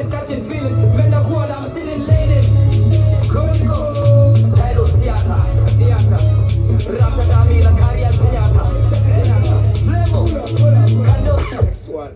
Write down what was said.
jetzt ganz schön viel ist. Wenn der Kohle am sitting lehnen. Next one.